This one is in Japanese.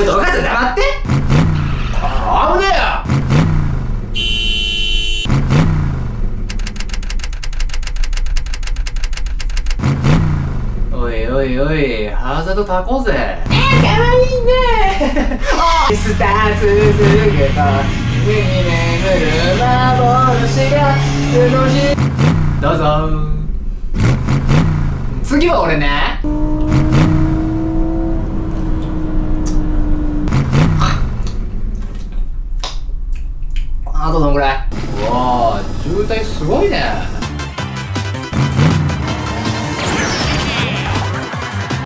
ちょっとお母さん黙って。あ危ねえよ。おいおいおいハーザードタこうぜえー、かわいいね。スター続けた夢に眠る幻が少しどうぞ。次は俺ねあとどんぐらい？うわー渋滞すごいね。